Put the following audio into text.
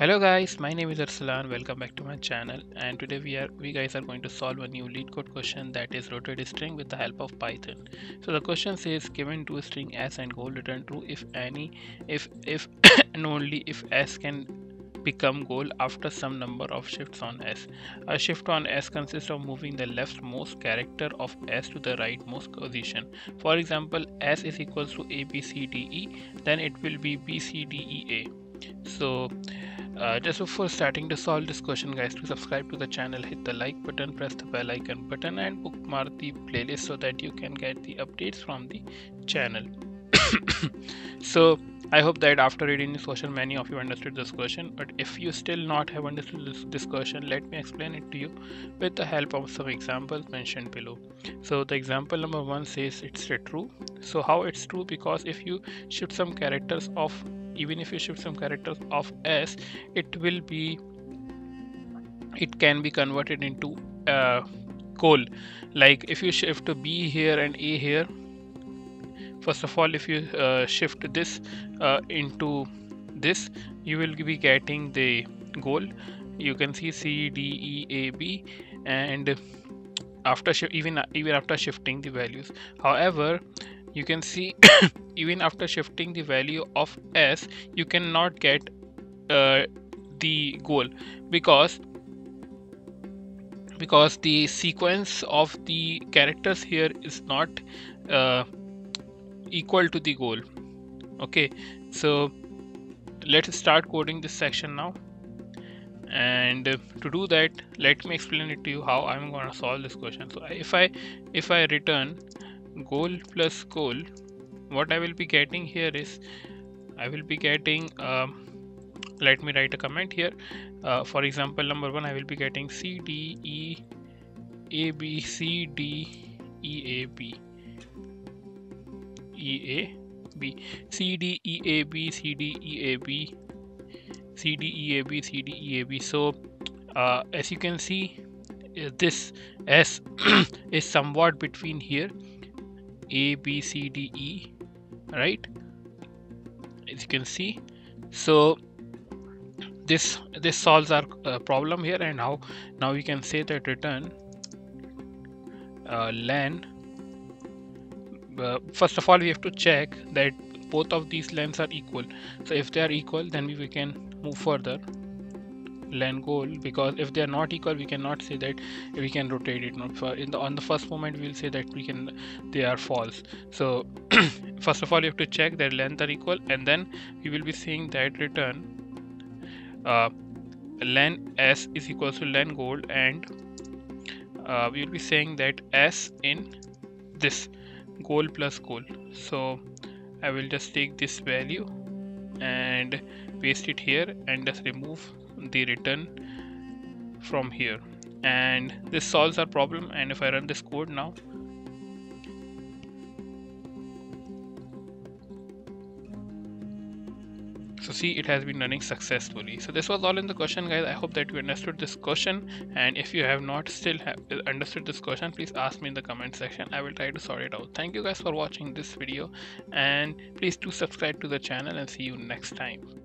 hello guys. My name is Arsalan. Welcome back to my channel. And today we are we guys are going to solve a new LeetCode question that is rotate string with the help of python. So the question says given two string s and goal return true if any if if and only if s can become goal after some number of shifts on s. A shift on s consists of moving the leftmost character of s to the rightmost position. For example s is equals to a b c d e then it will be b c d e a so uh, just before starting to solve this question guys to subscribe to the channel hit the like button press the bell icon button and bookmark the playlist so that you can get the updates from the channel. So i hope that after reading this question many of you understood this question. But if you still not have understood this, question let me explain it to you with the help of some examples mentioned below. So the example number one says it's true. So how it's true? Because if you shift some characters of even if you shift some characters of s it will be it can be converted into uh, col like if you shift b here and a here first of all if you uh, shift this uh, into this you will be getting the goal. You can see c d e a b and after even even after shifting the values. However you can see even after shifting the value of s you cannot get uh, the goal because because the sequence of the characters here is not uh, equal to the goal. Okay so let's start coding this section now. And to do that let me explain it to you how I'm going to solve this question. So if I if I return goal plus goal what I will be getting here is I will be getting um, let me write a comment here. Uh, for example number one I will be getting C D E A B C D E A B. E A B. C D E A B C D E A B. C D E A B C D E A B. So uh, as you can see uh, this S is somewhat between here a b c d e right? As you can see. So this this solves our uh, problem here and now now we can say that return uh, len uh, first of all we have to check that both of these lengths are equal. So if they are equal then we, we can move further len goal because if they are not equal we cannot say that we can rotate it. In the on the first moment we'll say that we can they are false. So first of all you have to check that length are equal and then we will be saying that return uh, len s is equals to len goal and uh, we will be saying that s in this goal plus goal. So I will just take this value and paste it here and just remove the return from here. And this solves our problem. And if I run this code now so see it has been running successfully. So this was all in the question guys. I hope that you understood this question. And if you have not still have understood this question please ask me in the comment section. I will try to sort it out. Thank you guys for watching this video. And please do subscribe to the channel and see you next time